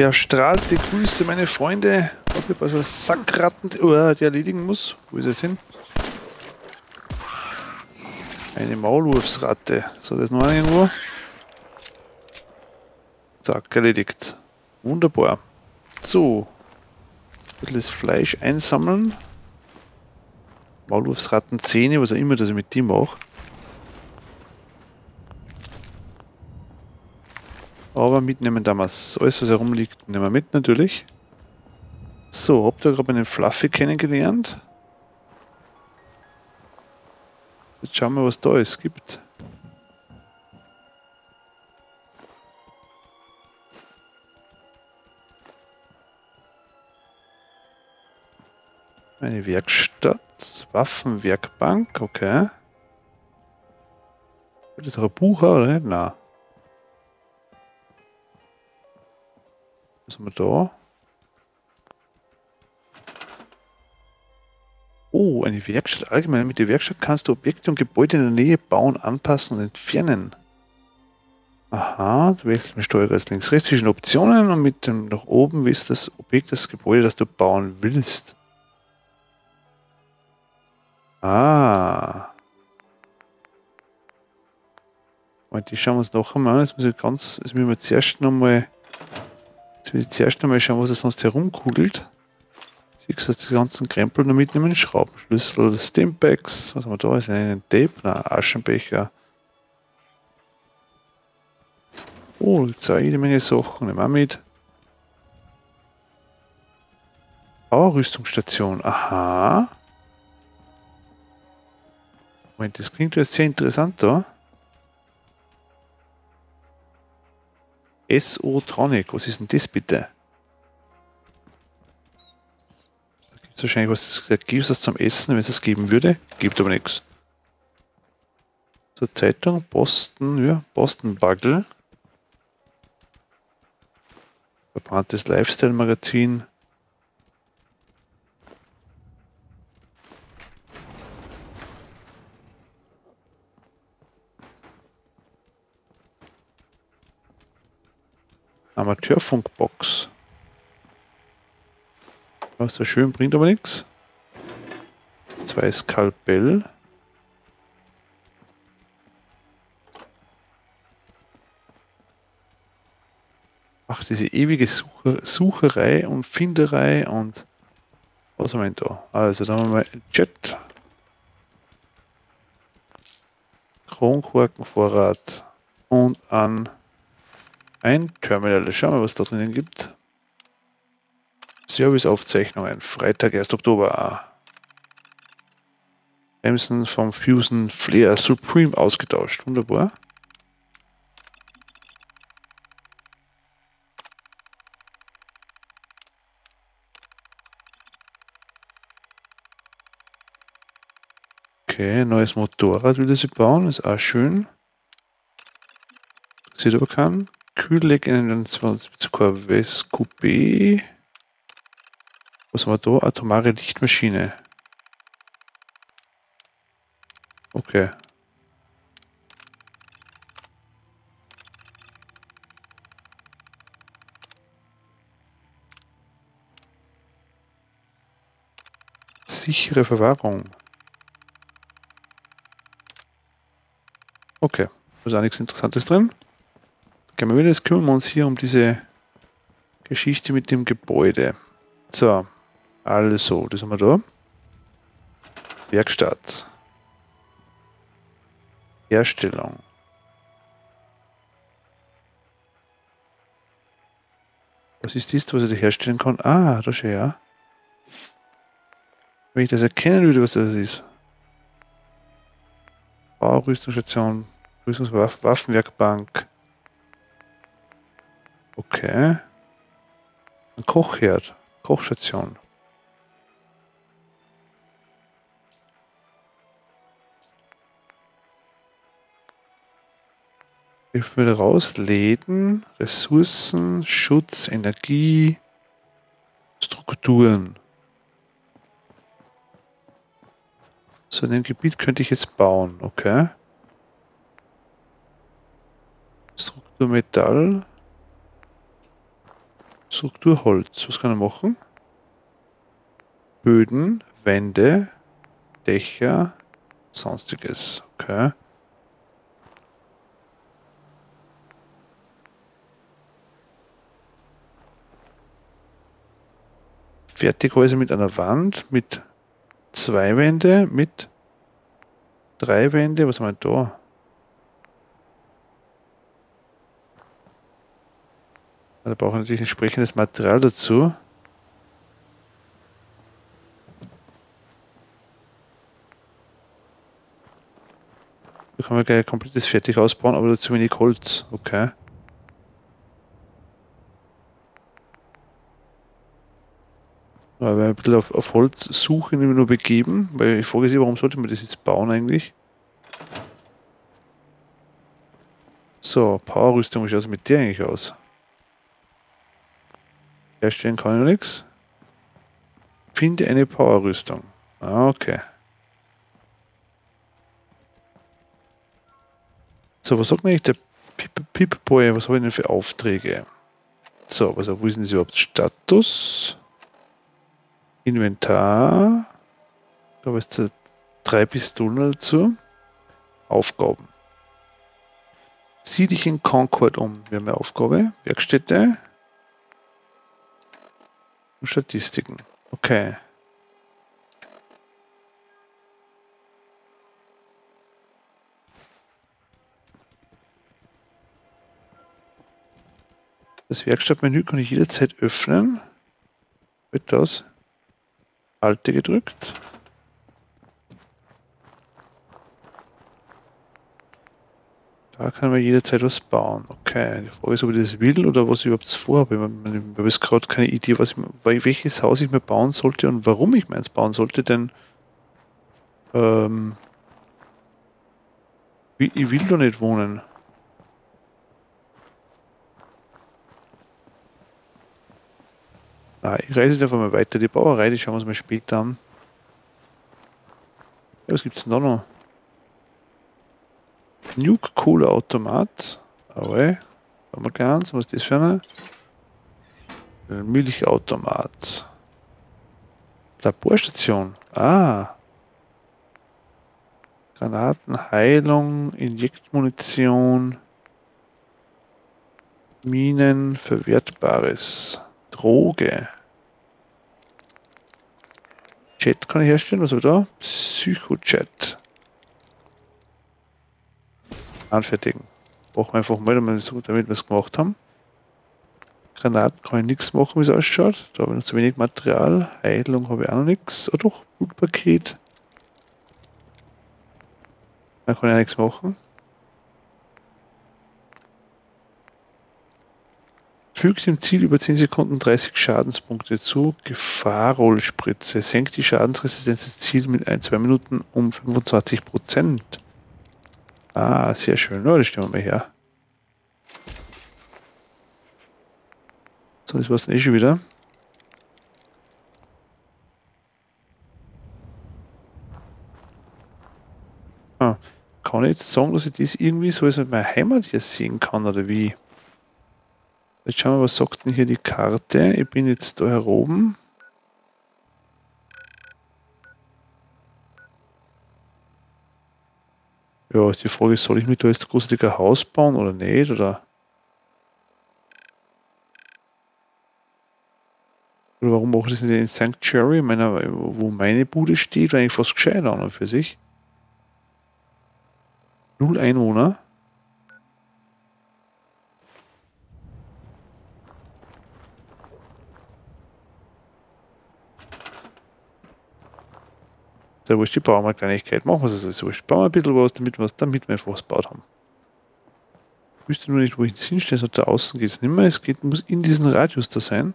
Verstrahlte Grüße, meine Freunde. Ich habe also Sackratten, oh, die erledigen muss. Wo ist es hin? Eine Maulwurfsratte. So, das noch irgendwo? Zack, erledigt. Wunderbar. So. Ein bisschen das Fleisch einsammeln. Maulwurfsrattenzähne, was auch immer, dass ich mit die mache. Aber mitnehmen damals. Alles, was herumliegt, nehmen wir mit natürlich. So, habt ihr gerade einen Fluffy kennengelernt? Jetzt schauen wir, was da es gibt. Eine Werkstatt, Waffenwerkbank, okay. Das ist auch ein Bucher, oder nicht? Nein. Was haben wir da? Oh, eine Werkstatt. Allgemein mit der Werkstatt kannst du Objekte und Gebäude in der Nähe bauen, anpassen und entfernen. Aha, du wählst mit Steuerkreuz links rechts zwischen Optionen und mit dem nach oben ist das Objekt, das Gebäude, das du bauen willst. Ah. Und die schauen wir uns noch einmal an. Jetzt muss ich ganz, jetzt müssen wir zuerst nochmal, jetzt will ich zuerst nochmal schauen, was er sonst herumkugelt. Siehst du, die ganzen Krempel noch mitnehmen, Schraubenschlüssel, Stimpacks, was haben wir da? Ist ein Tape? Nein, Aschenbecher. Oh, jetzt auch jede Menge Sachen, nehmen wir mit. Rüstungsstation, aha. Moment, das klingt jetzt sehr interessant da. SO-Tronic, was ist denn das bitte? Da gibt es wahrscheinlich was, da gibt es zum Essen, wenn es es geben würde. Gibt aber nichts. Zur Zeitung, Boston, ja, Boston Buggle. Verbranntes Lifestyle-Magazin. Amateurfunkbox. Was so schön, bringt aber nichts. Zwei Skalpell. Ach, diese ewige Suche, Sucherei und Finderei und was haben wir da? Also, da haben wir mal Jet. Kronkorkenvorrat und an ein Terminal. Schauen wir, was da drinnen gibt. Serviceaufzeichnungen. Freitag, 1. Oktober. Bremsen vom Fusion Flare Supreme ausgetauscht. Wunderbar. Okay, neues Motorrad will sie bauen, ist auch schön. Sieht aber keinen. Kühlleck in den 20 Corvette Coupé. Was haben wir da? Atomare Lichtmaschine. Okay. Sichere Verwahrung. Okay, ist auch nichts Interessantes drin. Jetzt kümmern wir uns hier um diese Geschichte mit dem Gebäude. So, also, das haben wir da. Werkstatt. Herstellung. Was ist das, was ich da herstellen kann? Ah, da schon, ja. Wenn ich das erkennen würde, was das ist. Baurüstungsstation, Rüstungswaffenwerkbank. Okay. Ein Kochherd. Kochstation. Ich würde raus, Läden, Ressourcen, Schutz, Energie, Strukturen. So, in dem Gebiet könnte ich jetzt bauen, okay. Struktur Metall, Struktur Holz. Was kann er machen? Böden, Wände, Dächer, sonstiges. Okay. Fertighäuser mit einer Wand, mit zwei Wände, mit drei Wände. Was haben wir da? Da brauchen wir natürlich entsprechendes Material dazu. Da kann man gleich komplettes fertig ausbauen, aber dazu wenig Holz. Okay. Aber ein bisschen auf, auf Holz suchen immer nur begeben, weil ich frage sie, warum sollte man das jetzt bauen eigentlich? So, Powerrüstung, wie schaut es mit der eigentlich aus? Herstellen kann ich nichts. Finde eine Powerrüstung. Ah, okay. So, was sagt mir eigentlich der Pip-Boy? Was habe ich denn für Aufträge? So, was wo ist denn überhaupt? Status. Inventar. Da ist es drei Pistolen dazu. Aufgaben. Sieh dich in Concord um. Wir haben eine Aufgabe. Werkstätte. Statistiken. Okay. Das Werkstattmenü kann ich jederzeit öffnen. Wird das? Alte gedrückt. Da kann man jederzeit was bauen. Okay, die Frage ist, ob ich das will oder was ich überhaupt vorhabe. Ich habe jetzt gerade keine Idee, was ich, welches Haus ich mir bauen sollte und warum ich meins bauen sollte, denn ähm, ich will doch nicht wohnen. Ah, ich reise jetzt einfach mal weiter. Die Bauerei, die schauen wir uns mal später an. Ja, was gibt es denn da noch? Nuke Cola Automat. Aber, haben wir ganz. Was ist das für eine? Milchautomat. Laborstation. Ah. Granatenheilung, Injektmunition, Minen, Verwertbares. Droge. Chat kann ich herstellen. Was haben wir da? Psychochat. Anfertigen. Brauchen wir einfach mal, damit wir es gemacht haben. Granaten kann ich nichts machen, wie es ausschaut. Da habe ich noch zu wenig Material. Heilung habe ich auch noch nichts. Oh doch, Blutpaket. Da kann ich auch nichts machen. Fügt dem Ziel über 10 Sekunden 30 Schadenspunkte zu. Gefahrrollspritze. Senkt die Schadensresistenz des Ziels mit 1-2 Minuten um 25 Prozent. Ah, sehr schön. Oh, das stellen wir mal her. So, das war's dann eh schon wieder. Ah, kann ich jetzt sagen, dass ich das irgendwie so als meine Heimat hier sehen kann, oder wie? Jetzt schauen wir, was sagt denn hier die Karte? Ich bin jetzt da heroben. Ja, ist die Frage, soll ich mir da jetzt großartig ein Haus bauen oder nicht? Oder, oder warum mache ich das nicht in Sanctuary, meiner, wo meine Bude steht, eigentlich fast gescheit an und für sich? Null Einwohner. Sehr wurscht, die bauen wir eine Kleinigkeit. Machen wir es also wurscht. Bauen wir ein bisschen was, damit wir, damit wir was gebaut haben. Ich wüsste nur nicht, wo ich hinstelle. So da außen geht es nicht mehr. Es geht, muss in diesen Radius da sein.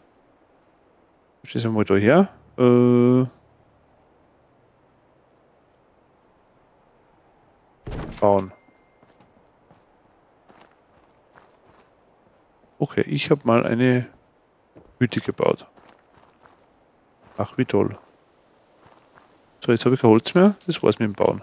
Ich stelle es mal da her. Äh, bauen. Okay, ich habe mal eine Hütte gebaut. Ach, wie toll. So, jetzt habe ich kein Holz mehr. Das war's mit dem Bauen.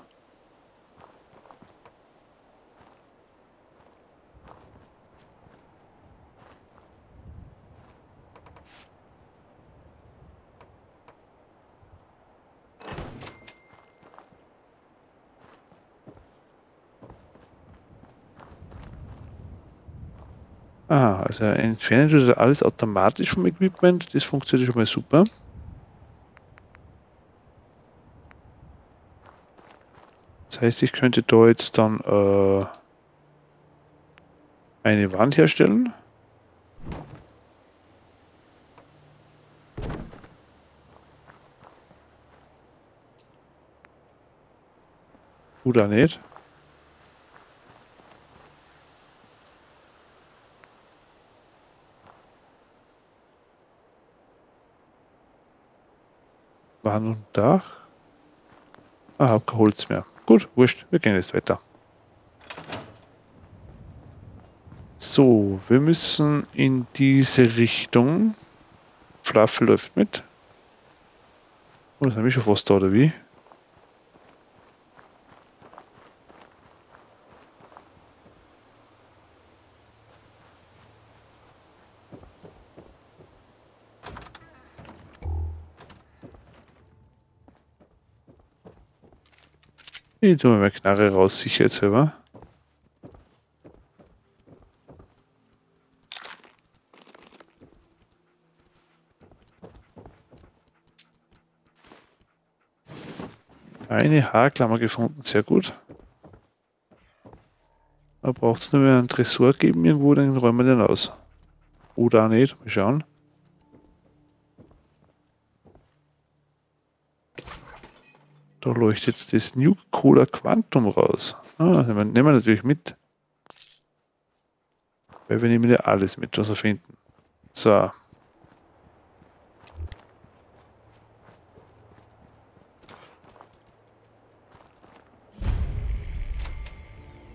Ah, also entfernen wir alles automatisch vom Equipment. Das funktioniert schon mal super. Heißt, ich könnte da jetzt dann äh, eine Wand herstellen. Oder nicht? Wand und Dach. Ah, hab kein Holz mehr. Gut, wurscht, wir gehen jetzt weiter. So, wir müssen in diese Richtung. Fluffy läuft mit. Oh, das habe ich schon fast da, oder wie? Ich tue mal Knarre raus, sicherheitshalber. Eine Haarklammer gefunden, sehr gut. Da braucht es nur einen Tresor geben irgendwo, dann räumen wir den aus. Oder auch nicht, mal schauen. Da leuchtet das New Cola Quantum raus. Ah, nehmen wir natürlich mit. Weil wir nehmen ja alles mit, was wir finden. So.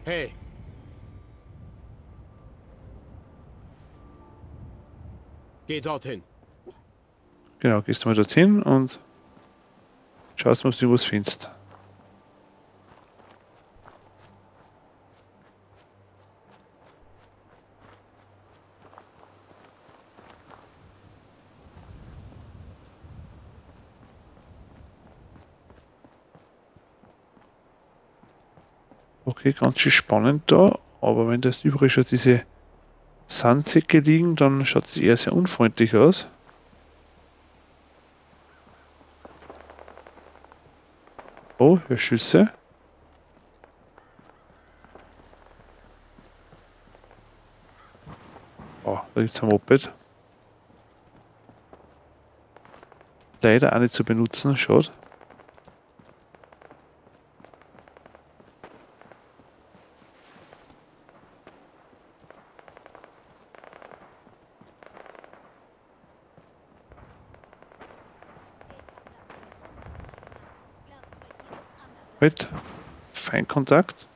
Hey. Geh dorthin. Genau, gehst du mal dorthin und Schaust mal, ob du was findest. Okay, ganz schön spannend da, aber wenn das überall schon diese Sandsäcke liegen, dann schaut es eher sehr unfreundlich aus. Oh, hier Schüsse. Oh, da gibt es ein Moped. Leider auch nicht zu benutzen, schaut. Mit Feinkontakt.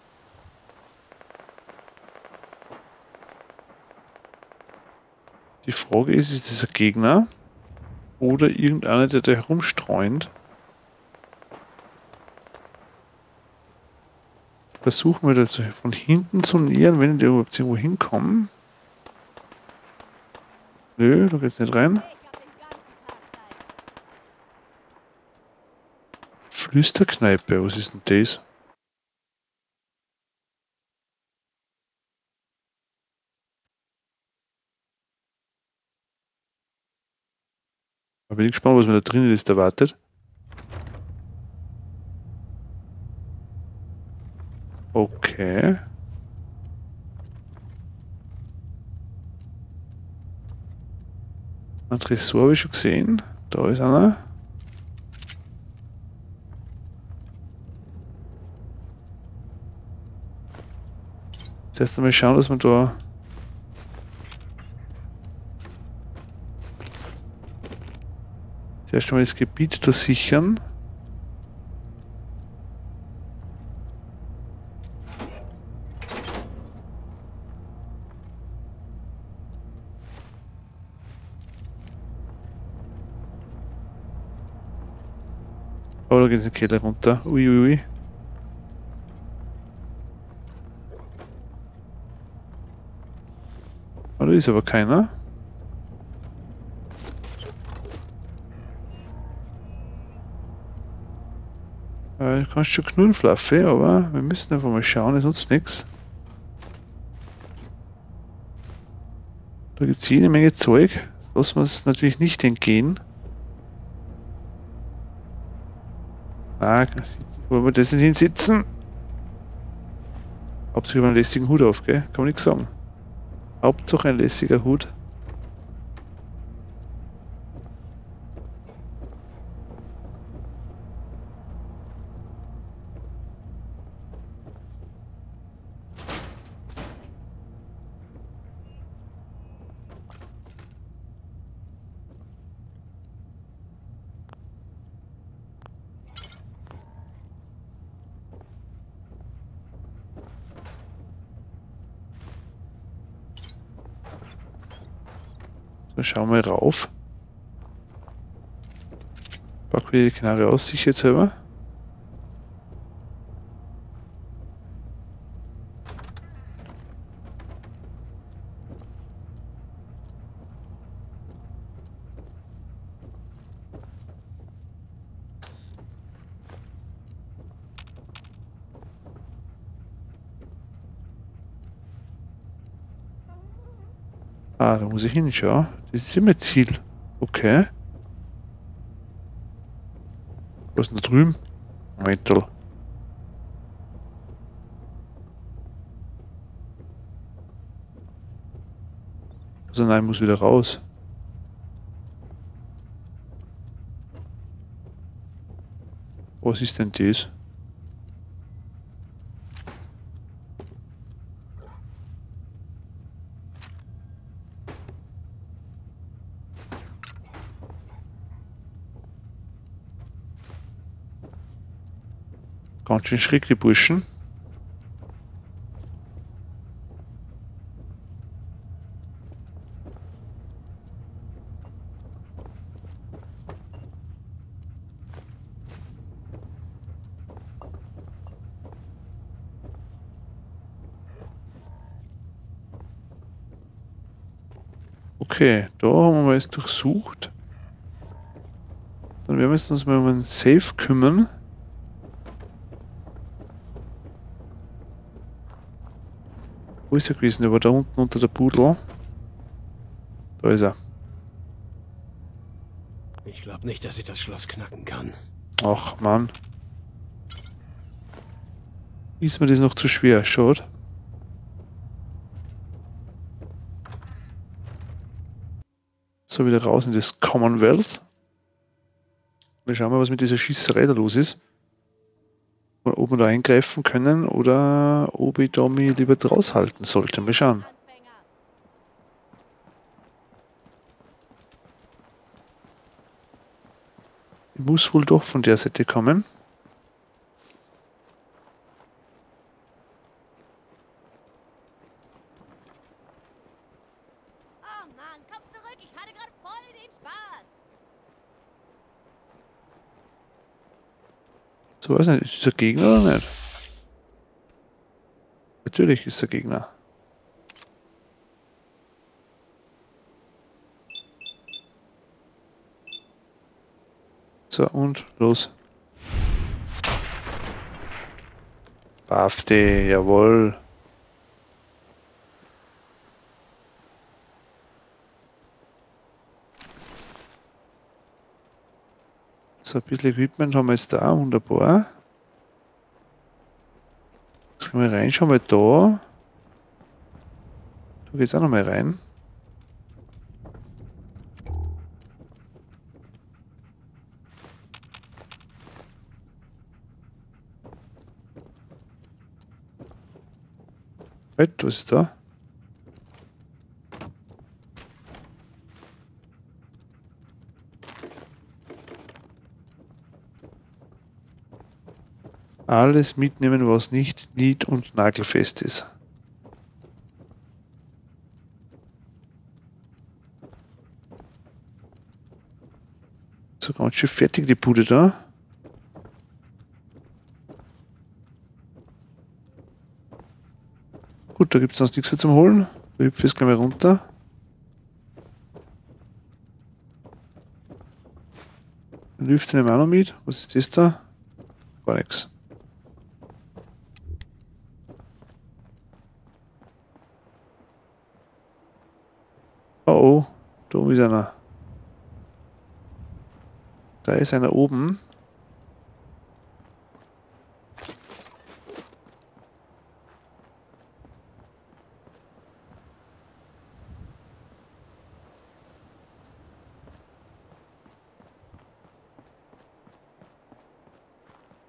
Die Frage ist, ist ein Gegner oder irgendeiner, der da herumstreunt? Versuchen wir das von hinten zu nähern, wenn die überhaupt irgendwo hinkommen. Nö, da geht's nicht rein. Flüsterkneipe, was ist denn das? Da bin ich gespannt, was mir da drinnen ist erwartet. Okay. Ein Tresor habe ich schon gesehen. Da ist einer. Zuerst einmal schauen, dass wir da zuerst einmal das Gebiet da sichern. Oh, da geht es in den Keller runter. Uiuiui. Ui, ui. Ist aber keiner. Äh, kannst schon knurren, Fluffy, aber wir müssen einfach mal schauen, ist uns nichts. Da gibt es jede Menge Zeug. Das lassen wir es natürlich nicht entgehen. Ah, wollen wir das nicht hinsitzen? Hauptsache einen lässigen Hut auf, gell? Kann man nichts sagen. Hauptsache ein lässiger Hut. So, schauen wir rauf. Pack wieder die Knarre aus, sich jetzt selber. Ah, da muss ich hinschauen. Das ist immer Ziel. Okay. Was ist denn da drüben? Metal. Also nein, muss wieder raus. Was ist denn das? Schön schräg, die Burschen. Okay, da haben wir jetzt durchsucht. Dann werden wir uns mal um einen Safe kümmern. Wo ist er gewesen? War da unten unter der Pudel. Da ist er. Ich glaube nicht, dass ich das Schloss knacken kann. Ach, Mann. Ist mir das noch zu schwer? Schaut. So, wieder raus in das Commonwealth. Wir schauen mal, was mit dieser Schießerei da los ist. Ob wir da eingreifen können oder ob ich da mich lieber draus halten sollte. Mal schauen. Ich muss wohl doch von der Seite kommen. Oh Mann, komm zurück, ich hatte gerade voll den Spaß. So weiß nicht, ist der Gegner oder nicht? Natürlich ist der Gegner. So, und los. Bafte, jawohl. So, ein bisschen Equipment haben wir jetzt da, wunderbar. Jetzt können wir reinschauen, weil da. Da geht's auch noch mal rein. Halt, was ist da? Alles mitnehmen, was nicht nied- und nagelfest ist. So ganz schön fertig die Bude da. Gut, da gibt es sonst nichts mehr zum Holen. Ich hüpfe jetzt gleich mal runter. Den Lüfter nehmen wir auch noch mit. Was ist das da? Gar nichts. oh, da oben ist einer. Da ist einer oben.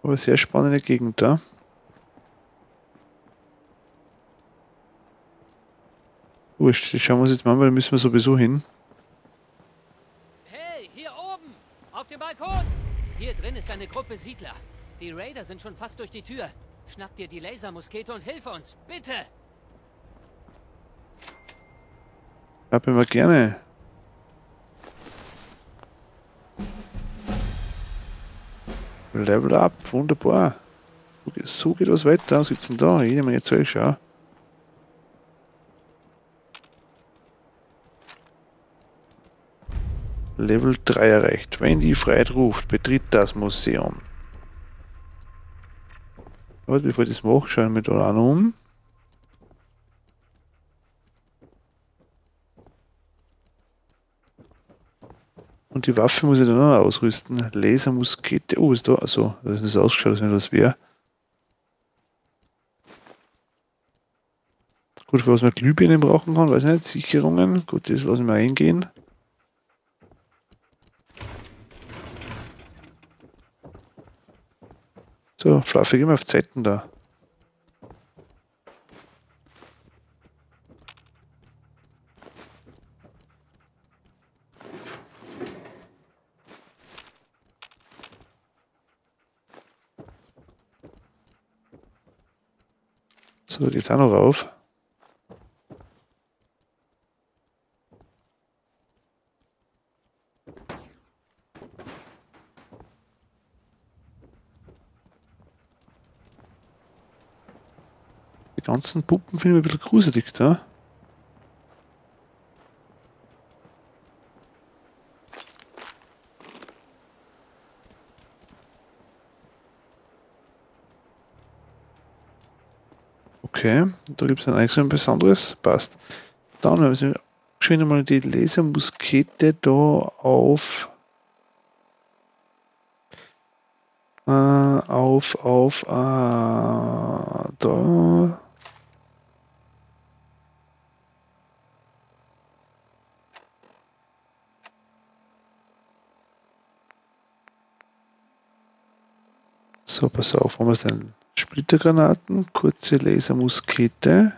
Aber sehr spannende Gegend da. Wurscht, das schauen wir uns jetzt mal an, weil müssen wir sowieso hin. Hey, hier oben! Auf dem Balkon! Hier drin ist eine Gruppe Siedler. Die Raider sind schon fast durch die Tür. Schnapp dir die Lasermuskete und hilf uns, bitte! Hab immer gerne. Level up, wunderbar. So geht was weiter. Was gibt's denn da? Jede Menge Zeug, schau. Level 3 erreicht. Wenn die Freiheit ruft, betritt das Museum. Warte, bevor ich das mache, schauen wir da auch noch um. Und die Waffe muss ich dann auch noch ausrüsten. Lasermuskete. Oh, ist da. Also, das ist ausgeschaut, als wenn das wäre. Gut, für was man Glühbirnen brauchen kann, weiß ich nicht. Sicherungen. Gut, das lassen wir eingehen. So, Fluffy, geh mal auf Zeiten da. So, geht's auch noch rauf. Die ganzen Puppen finde ich ein bisschen gruselig da. Okay, da gibt es dann eigentlich so ein besonderes. Passt. Dann haben wir schön mal die Lasermuskete da auf. Äh, auf, auf, äh, da. So, pass auf, haben wir es denn? Splittergranaten, kurze Lasermuskete.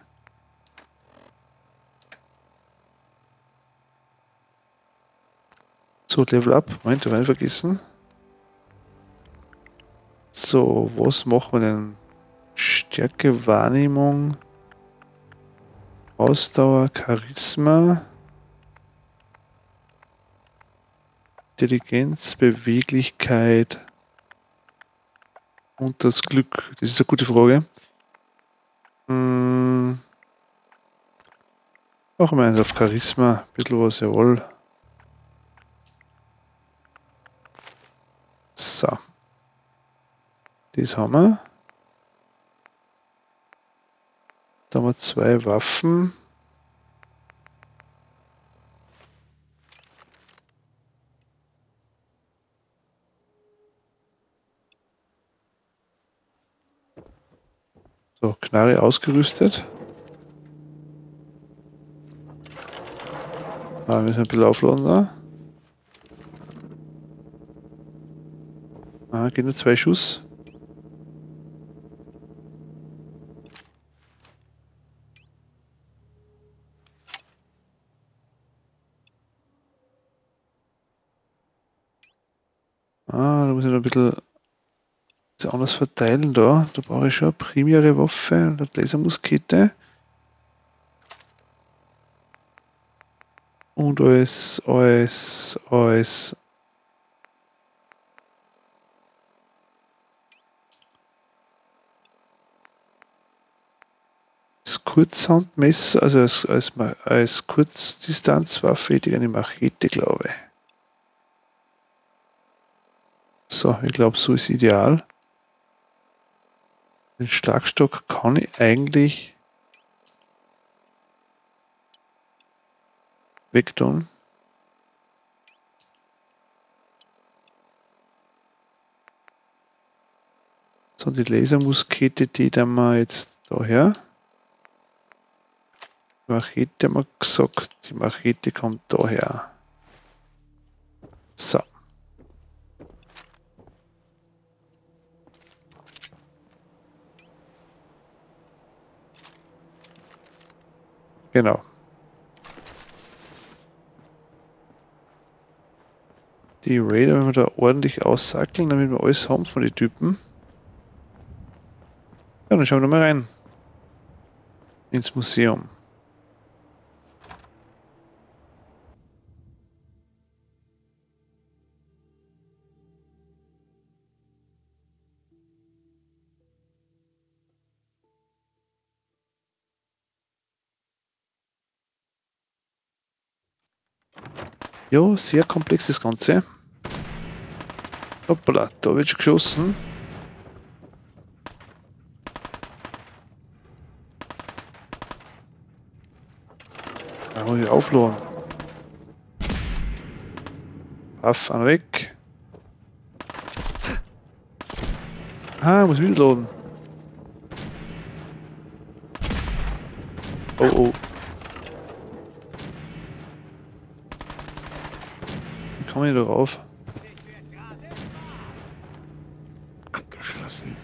So, Level Up. Moment, rein vergessen. So, was machen wir denn? Stärke, Wahrnehmung, Ausdauer, Charisma, Intelligenz, Beweglichkeit und das Glück. Das ist eine gute Frage. Hm. Auch mal eins auf Charisma, ein bisschen was, jawohl. So. Das haben wir. Da haben wir zwei Waffen. So, Knarre ausgerüstet. Ah, wir müssen ein bisschen aufladen da. Ah, gehen nur zwei Schuss. Ah, da muss ich noch ein bisschen anders verteilen da. Da brauche ich schon eine primäre Waffe und eine Lasermuskete. Und als, als, als als Kurzhandmesser, also als, als, als Kurzdistanzwaffe hätte ich eine Machete, glaube ich. So, ich glaube, so ist ideal. Den Schlagstock kann ich eigentlich wegtun. So, die Lasermuskete, die da wir jetzt daher. Machete haben wir gesagt, die Machete kommt daher. So. Genau. Die Raider, wenn wir da ordentlich aussackeln, damit wir alles haben von den Typen. Ja, dann schauen wir mal rein. Ins Museum. Ja, sehr komplex das Ganze. Hoppala, da wird schon geschossen. Da muss ich aufladen. Auf, an weg. Ah, muss wieder laden. Oh oh. Wie komme ich da rauf? Abgeschlossen.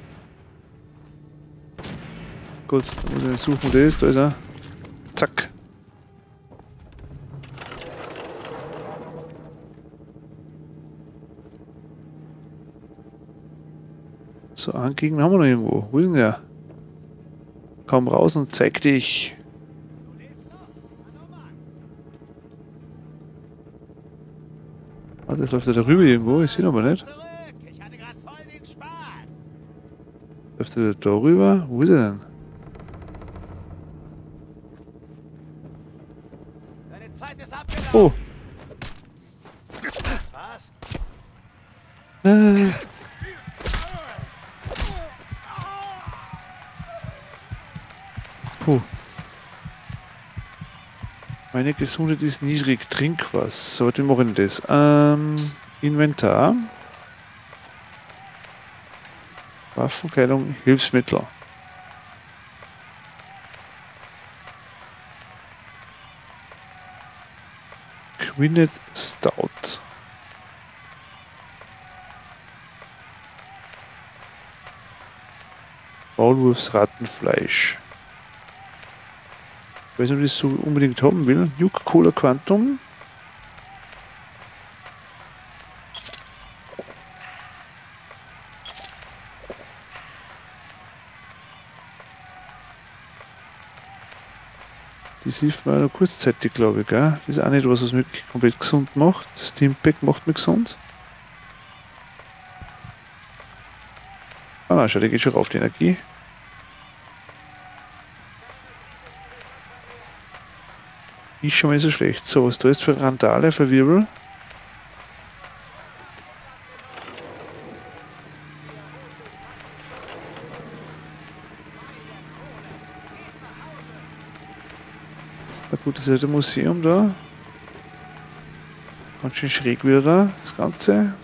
Gut, dann muss ich suchen, wo der ist. Da ist er. Zack. So, einen Gegner haben wir noch irgendwo. Wo ist denn der? Komm raus und zeig dich. Ah, das läuft ja da rüber irgendwo. Ich sehe ihn aber nicht. Läuft er da rüber? Wo ist er denn? Oh! War's? Nein. Meine Gesundheit ist niedrig. Trink was. So, wie mache ich denn das? Ähm, Inventar. Waffenkleidung, Hilfsmittel. Quinnet Stout. Maulwurfsrattenfleisch. Weiß nicht, ob ich das so unbedingt haben will. Nuke Cola Quantum. Die hilft mir nur kurzzeitig, glaube ich. Gell? Das ist auch nicht was, was mich komplett gesund macht. Steampack macht mich gesund. Ah, schau, der geht schon rauf, die Energie. Ist schon mal so schlecht. So, was da ist für Randale, für Wirbel? Na gut, das ist ja das Museum da. Ganz schön schräg wieder da, das Ganze.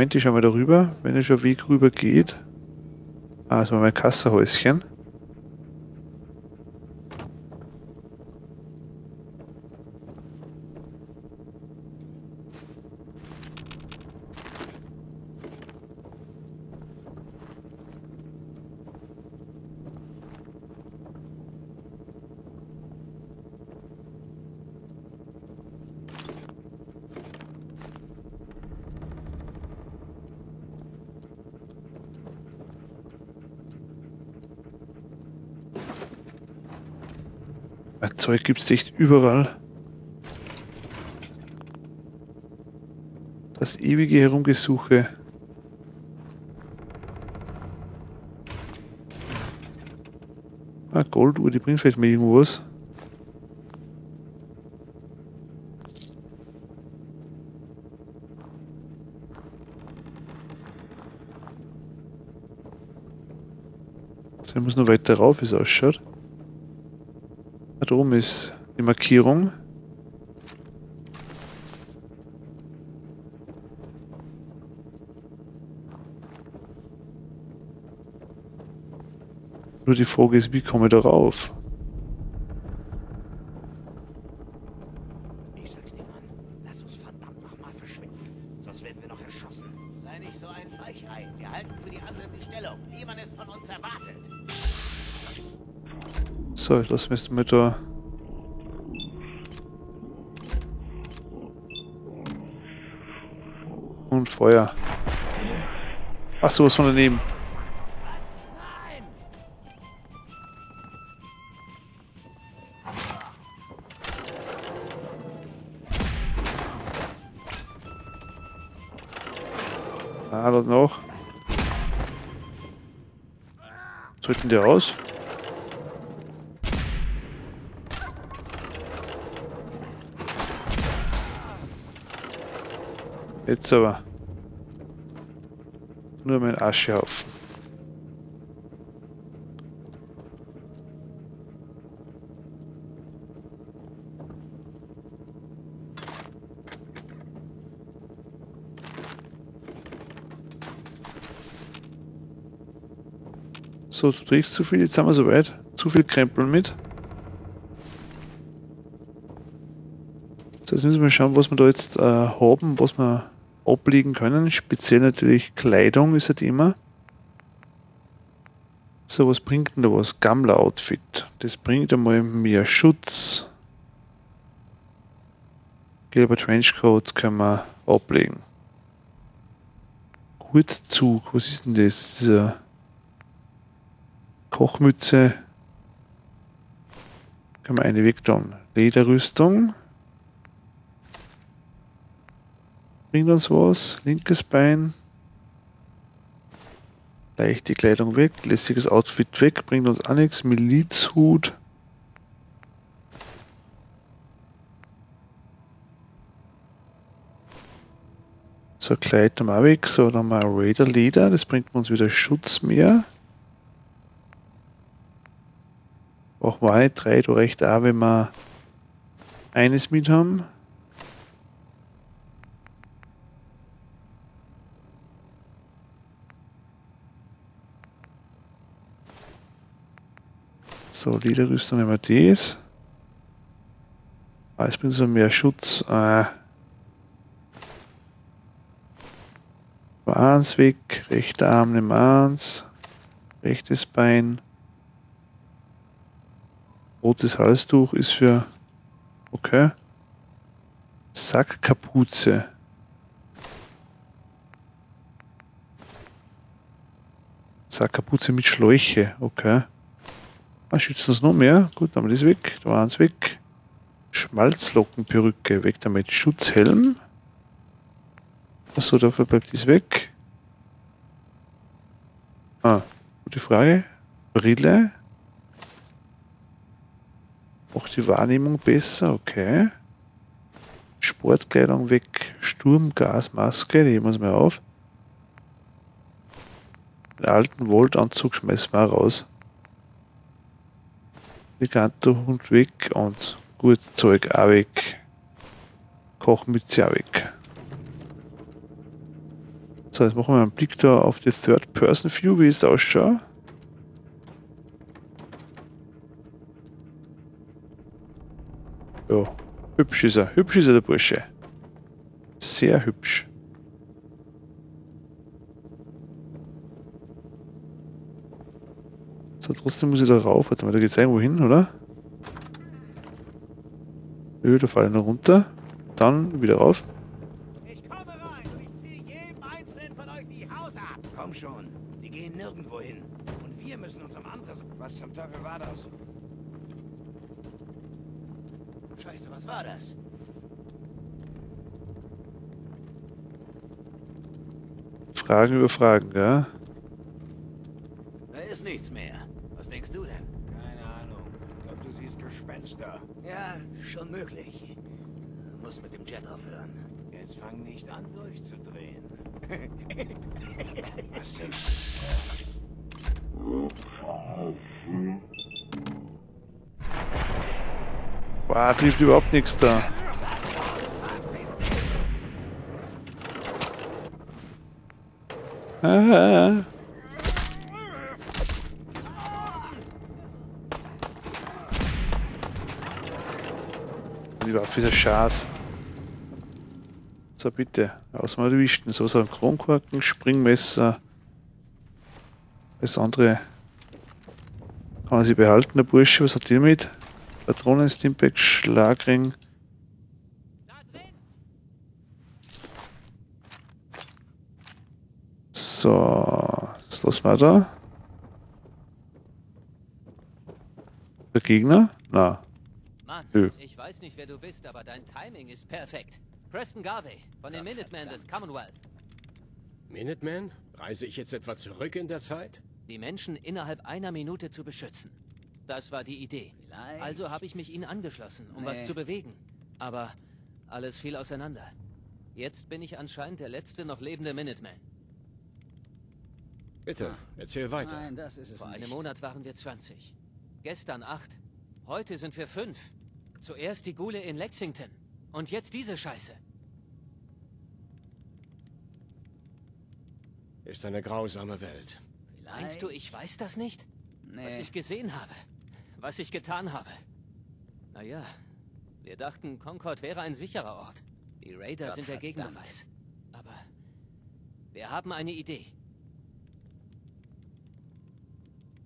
Moment, ich schau mal darüber, wenn er schon Weg rüber geht. Ah, das war mein Kasserhäuschen. Zeug gibt's echt überall. Das ewige Herumgesuche. Ah, Golduhr, die bringt vielleicht mal irgendwas. So, ich muss noch weiter rauf, wie es ausschaut. Da oben ist die Markierung. Nur die Frage ist, wie komme ich da rauf? Ich sag's dir, Mann. Lass uns verdammt nochmal verschwinden. Sonst werden wir noch erschossen. Sei nicht so ein Weichei. Wir halten für die anderen die Stellung, wie man es von uns erwartet. So, mich jetzt mal da. Und Feuer. Ach so, was von daneben. Ah, dort noch. Sollten die aus? Jetzt aber. Nur mein Aschehaufen. So, du trägst zu viel, jetzt sind wir soweit. Zu viel Krempel mit. So, jetzt müssen wir schauen, was wir da jetzt äh, haben, was wir ablegen können. Speziell natürlich Kleidung ist ein Thema. So, was bringt denn da was? Gammler-Outfit. Das bringt einmal mehr Schutz. Gelber Trenchcoat können wir ablegen. Kurzzug, was ist denn das? Dieser Kochmütze. Können wir eine weg tun. Lederrüstung. Bringt uns was. Linkes Bein. Leichte Kleidung weg. Lässiges Outfit weg. Bringt uns auch nichts. Milizhut. So, Kleid haben wir weg. So, dann mal Raider Leder. Das bringt uns wieder Schutz mehr. Brauchen wir auch nicht drei. Du recht auch, wenn wir eines mit haben. So, Lederrüstung nehmen wir. Ah, jetzt bringt so mehr Schutz. Äh. Eins weg, rechter Arm wir eins, rechtes Bein. Rotes Halstuch ist für. Okay. Sackkapuze. Sackkapuze mit Schläuche. Okay. Ah, schützt uns noch mehr. Gut, dann haben wir das weg. Da war eins weg. Schmalzlockenperücke. Weg damit. Schutzhelm. Achso, dafür bleibt das weg. Ah, gute Frage. Brille. Macht die Wahrnehmung besser, okay. Sportkleidung weg. Sturmgasmaske, die heben wir uns mal auf. Den alten Voltanzug schmeißen wir raus. Hund weg und gut Zeug auch weg. Kochmütze auch weg. So, jetzt machen wir einen Blick da auf die Third-Person-View, wie es ausschaut. Ja, hübsch ist er. Hübsch ist er, der Bursche. Sehr hübsch. Trotzdem muss ich da rauf. Warte mal, da geht's irgendwo hin, oder? Nö, da falle ich noch runter. Dann wieder rauf. Ich komme rein und ich ziehe jedem einzelnen von euch die Haut ab. Komm schon. Die gehen nirgendwo hin. Und wir müssen uns am anderen... Was zum Teufel war das? Scheiße, was war das? Fragen über Fragen, gell? Trifft überhaupt nichts da. Die Waffe ist ein Schatz. So bitte, aus mal erwischt. So, so ein Kronkorken, Springmesser. Das andere kann er sich behalten, der Bursche. Was hat ihr mit? Patronen, Stimpack, Schlagring. Da drin! So, was lassen wir da? Der Gegner? Na, Mann, Nö. ich weiß nicht, wer du bist, aber dein Timing ist perfekt. Preston Garvey von den Minutemen des Commonwealth. Minuteman? Reise ich jetzt etwa zurück in der Zeit? Die Menschen innerhalb einer Minute zu beschützen. Das war die Idee. Vielleicht. Also habe ich mich ihnen angeschlossen, um Nee. was zu bewegen. Aber alles fiel auseinander. Jetzt bin ich anscheinend der letzte noch lebende Minuteman. Bitte, erzähl weiter. Nein, das ist es Vor nicht. einem Monat waren wir 20. Gestern 8. Heute sind wir 5. Zuerst die Gule in Lexington. Und jetzt diese Scheiße. Ist eine grausame Welt. Meinst du, ich weiß das nicht? Nee. Was ich gesehen habe. Was ich getan habe. Naja, wir dachten, Concord wäre ein sicherer Ort. Die Raider sind der. Gegenbeweis. Aber wir haben eine Idee.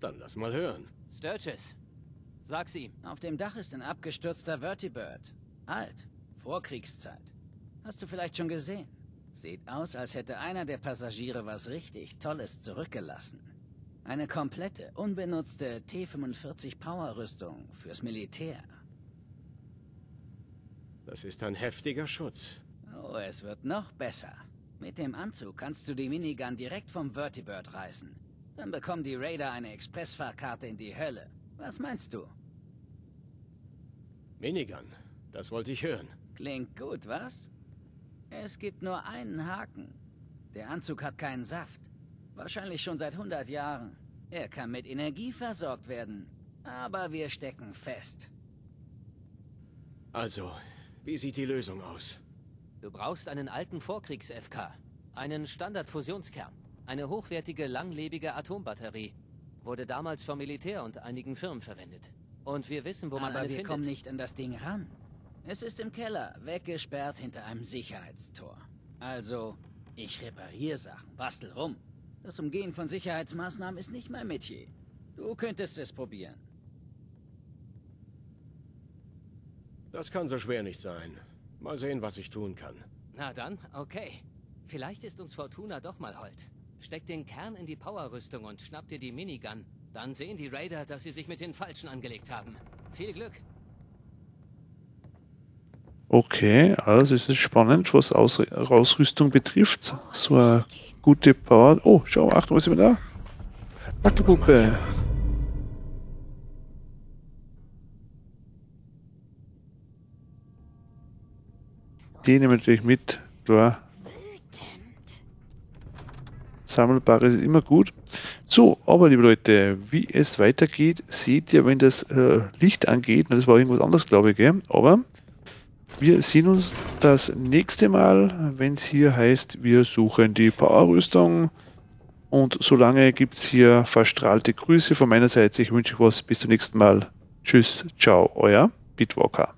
Dann lass mal hören. Sturgis, sag's ihm. Auf dem Dach ist ein abgestürzter Vertibird. Alt. Vorkriegszeit. Hast du vielleicht schon gesehen? Sieht aus, als hätte einer der Passagiere was richtig Tolles zurückgelassen. Eine komplette, unbenutzte T-45 Power-Rüstung fürs Militär. Das ist ein heftiger Schutz. Oh, es wird noch besser. Mit dem Anzug kannst du die Minigun direkt vom Vertibird reißen. Dann bekommen die Raider eine Expressfahrkarte in die Hölle. Was meinst du? Minigun, das wollte ich hören. Klingt gut, was? Es gibt nur einen Haken. Der Anzug hat keinen Saft. Wahrscheinlich schon seit 100 Jahren. Er kann mit Energie versorgt werden. Aber wir stecken fest. Also, wie sieht die Lösung aus? Du brauchst einen alten Vorkriegs-FK. Einen Standardfusionskern. Eine hochwertige, langlebige Atombatterie. Wurde damals vom Militär und einigen Firmen verwendet. Und wir wissen, wo man Aber eine wir findet. kommen nicht an das Ding ran. Es ist im Keller, weggesperrt hinter einem Sicherheitstor. Also, ich repariere Sachen, bastel rum. Das Umgehen von Sicherheitsmaßnahmen ist nicht mein Metier. Du könntest es probieren. Das kann so schwer nicht sein. Mal sehen, was ich tun kann. Na dann, okay. Vielleicht ist uns Fortuna doch mal hold. Steck den Kern in die Powerrüstung und schnapp dir die Minigun. Dann sehen die Raider, dass sie sich mit den Falschen angelegt haben. Viel Glück. okay, also ist es spannend, was Aus Ausrüstung betrifft. So eine gute Power. Oh, schau, Achtung, was ist immer da? Wackelpuppe. Die nehmen wir natürlich mit, klar. Sammelbares ist immer gut. So, aber liebe Leute, wie es weitergeht, seht ihr, wenn das äh, Licht angeht. Na, Das war irgendwas anderes, glaube ich, gell? Aber wir sehen uns das nächste Mal, wenn es hier heißt, wir suchen die Powerrüstung. Und solange gibt es hier verstrahlte Grüße von meiner Seite. Ich wünsche euch was. Bis zum nächsten Mal. Tschüss, ciao, euer Bitwalker.